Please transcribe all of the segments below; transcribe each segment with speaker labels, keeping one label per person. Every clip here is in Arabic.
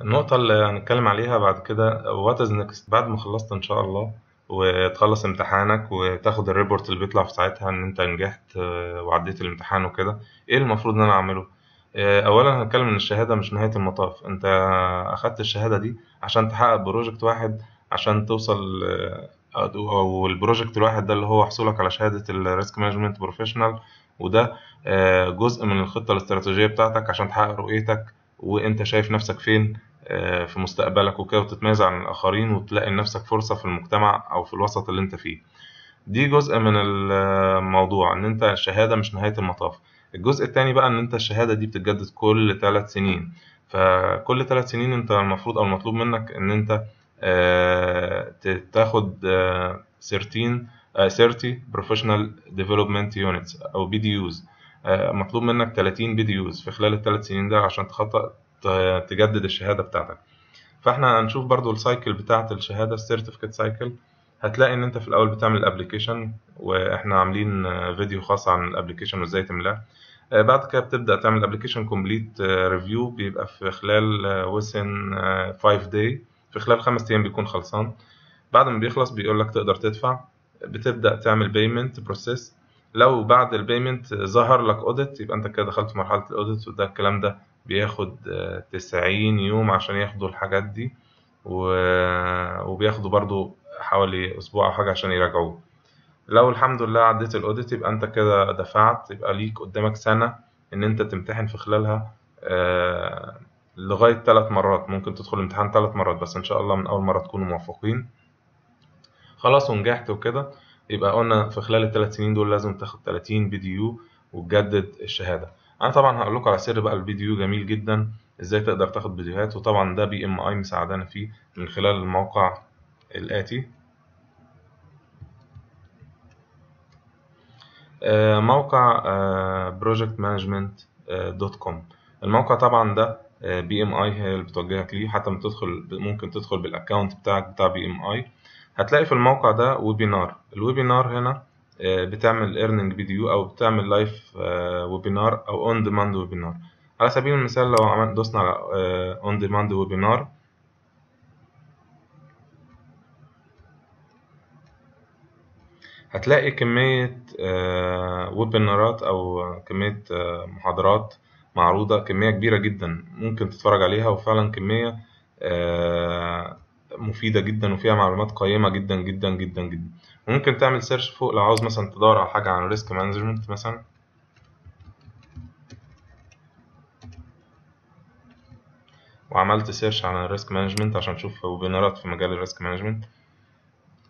Speaker 1: النقطة اللي هنتكلم عليها بعد كده what is next بعد ما خلصت إن شاء الله وتخلص امتحانك وتاخد ال report اللي بيطلع في ساعتها إن أنت نجحت وعديت الامتحان وكده إيه المفروض إن أنا أعمله؟ آه، أولا هنتكلم إن الشهادة مش نهاية المطاف. أنت أخدت الشهادة دي عشان تحقق project واحد عشان توصل آه، أو ال project الواحد ده اللي هو حصولك على شهادة ال risk management professional وده آه، جزء من الخطة الاستراتيجية بتاعتك عشان تحقق رؤيتك. وأنت شايف نفسك فين آه، في مستقبلك وكده وتتميز عن الآخرين وتلاقي لنفسك فرصة في المجتمع أو في الوسط اللي أنت فيه. دي جزء من الموضوع إن أنت الشهادة مش نهاية المطاف. الجزء التاني بقى إن أنت الشهادة دي بتتجدد كل ثلاث سنين. فكل ثلاث سنين أنت المفروض أو المطلوب منك إن أنت آه، تاخد 13 آه، 30 Professional Development Units أو بي دي يوز مطلوب منك 30 PDUs في خلال الثلاث سنين ده عشان تخطأ ت- تجدد الشهادة بتاعتك. فاحنا هنشوف برضو ال cycle بتاعة الشهادة ال certificate cycle هتلاقي إن أنت في الأول بتعمل ال application وإحنا عاملين آه، فيديو خاص عن ال application وإزاي تملاه آه، بعد كده بتبدأ تعمل application complete review بيبقى في خلال within 5 day في خلال خمس أيام بيكون خلصان. بعد ما بيخلص بيقول لك تقدر تدفع. بتبدأ تعمل payment process لو بعد ال payment ظهر لك audit يبقى انت كده دخلت في مرحلة ال audit وده الكلام ده بياخد آه، 90 يوم عشان ياخدوا الحاجات دي وبياخدوا برضو حوالي أسبوع أو حاجة عشان يراجعوه. لو الحمد لله عديت ال audit يبقى انت كده دفعت يبقى ليك قدامك سنة ان انت تمتحن في خلالها آه، لغاية ثلاث مرات. ممكن تدخل الامتحان ثلاث مرات بس إن شاء الله من أول مرة تكونوا موفقين. خلاص ونجحت وكده. يبقى قلنا في خلال الثلاث سنين دول لازم تاخد 30 PDU وتجدد الشهادة. أنا طبعا هقول لكم على سر بقى ال PDU جميل جدا إزاي تقدر تاخد PDU هات وطبعا ده PMI مساعدانا فيه من خلال الموقع الآتي. آه، موقع dot com الموقع طبعا ده PMI هي اللي بتوجهك ليه حتى لما تدخل ممكن تدخل بال account بتاعك بتاع PMI. هتلاقي في الموقع ده webinar ال webinar هنا آه، بتعمل earning PDU أو بتعمل live webinar أو on demand webinar على سبيل المثال لو دوسنا على on demand webinar هتلاقي كمية آه، webinar ات أو كمية آه، محاضرات معروضة كمية كبيرة جدا ممكن تتفرج عليها وفعلا كمية مفيدة جدا وفيها معلومات قيمة جدا جدا جدا جدا. ممكن تعمل search فوق لو عاوز مثلا تدور على حاجة عن risk management مثلا. وعملت search عن ال risk management عشان تشوف webinar ات في مجال ال risk management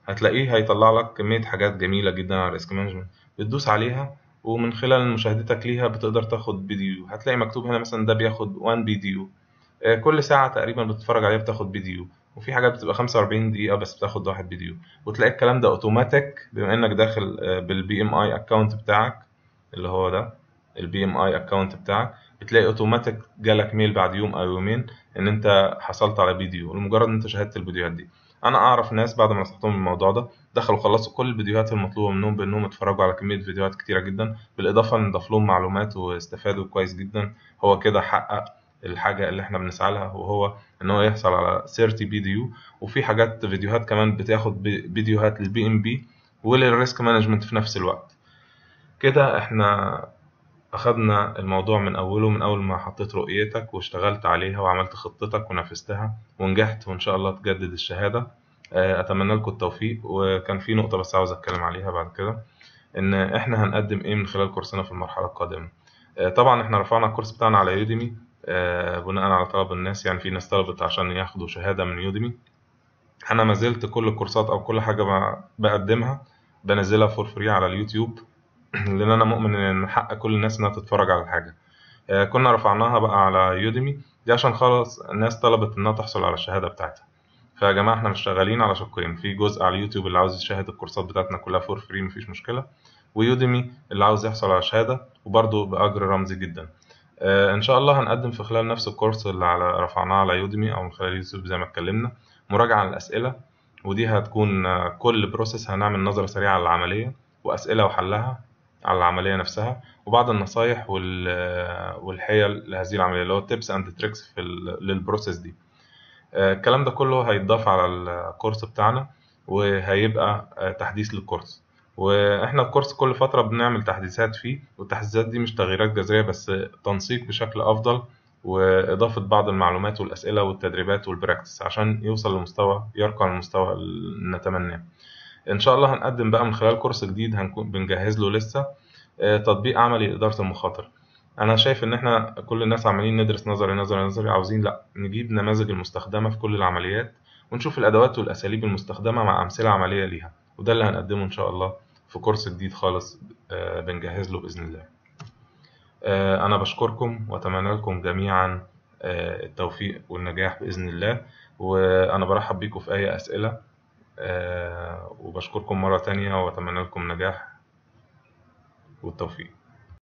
Speaker 1: هتلاقيه هيطلع لك كمية حاجات جميلة جدا على ال risk management بتدوس عليها ومن خلال مشاهدتك ليها بتقدر تاخد PDU هتلاقي مكتوب هنا مثلا ده بياخد 1 PDU آه، كل ساعة تقريبا بتتفرج عليها بتاخد PDU وفي حاجات بتبقى 45 دقيقة بس بتاخد واحد PDU. وتلاقي الكلام ده اوتوماتيك بما إنك داخل بال PMI account بتاعك اللي هو ده ال PMI account بتاعك بتلاقي اوتوماتيك جالك mail بعد يوم أو يومين إن أنت حصلت على PDU لمجرد إن أنت شاهدت الفيديوهات دي. أنا أعرف ناس بعد ما نصحتهم الموضوع ده دخلوا خلصوا كل الفيديوهات المطلوبة منهم بإنهم اتفرجوا على كمية فيديوهات كتيرة جدا. بالإضافة إن ضاف لهم معلومات واستفادوا كويس جدا. هو كده حقق الحاجة اللي إحنا بنسعى لها وهو إن هو يحصل على 30 PDU وفي حاجات فيديوهات كمان بتاخد بي- PDU هات لل PMP ولل risk management في نفس الوقت. كده إحنا أخدنا الموضوع من أوله من أول ما حطيت رؤيتك واشتغلت عليها وعملت خطتك ونفذتها ونجحت وإن شاء الله تجدد الشهادة. آه، أتمنى لكم التوفيق. وكان في نقطة بس عاوز أتكلم عليها بعد كده. إن إحنا هنقدم إيه من خلال كورسنا في المرحلة القادمة؟ آه، طبعا إحنا رفعنا الكورس بتاعنا على Udemy بناء على طلب الناس يعني في ناس طلبت عشان ياخدوا شهادة من Udemy. أنا ما زلت كل الكورسات أو كل حاجة بقدمها بنزلها for free على اليوتيوب لأن أنا مؤمن من حق كل الناس إنها تتفرج على الحاجة. آه، كنا رفعناها بقى على يوديمي. دي عشان خلاص الناس طلبت إنها تحصل على الشهادة بتاعتها. فيا جماعة إحنا مش شغالين على شقين. في جزء على اليوتيوب اللي عاوز يشاهد الكورسات بتاعتنا كلها for free مفيش مشكلة. و Udemy اللي عاوز يحصل على شهادة وبرضه بأجر رمزي جدا. آه، إن شاء الله هنقدم في خلال نفس الكورس اللي على رفعناه على Udemy أو من خلال يوتيوب زي ما اتكلمنا مراجعة عن الأسئلة ودي هتكون آه، كل process هنعمل نظرة سريعة على العملية وأسئلة وحلها على العملية نفسها وبعض النصايح وال- والحيل لهذه العملية اللي هو tips and tricks في لل process دي. آه، الكلام ده كله هيتضاف على الكورس بتاعنا وهيبقى آه، تحديث للكورس. وإحنا الكورس كل فترة بنعمل تحديثات فيه والتحديثات دي مش تغييرات جذرية بس تنسيق بشكل أفضل وإضافة بعض المعلومات والأسئلة والتدريبات وال practice عشان يوصل لمستوى يرقى المستوى اللي نتمناه. إن شاء الله هنقدم بقى من خلال كورس جديد هنكون بنجهز له لسه آه، تطبيق عملي لإدارة المخاطر. أنا شايف إن إحنا كل الناس عمالين ندرس نظري نظري نظري عاوزين لأ نجيب نماذج المستخدمة في كل العمليات ونشوف الأدوات والأساليب المستخدمة مع أمثلة عملية ليها وده اللي هنقدمه إن شاء الله. في كورس جديد خالص آه، بنجهز له بإذن الله. آه، أنا بشكركم وأتمنى لكم جميعا آه، التوفيق والنجاح بإذن الله. وأنا برحب بيكم في أي أسئلة آه، وبشكركم مرة تانية وأتمنى لكم النجاح والتوفيق.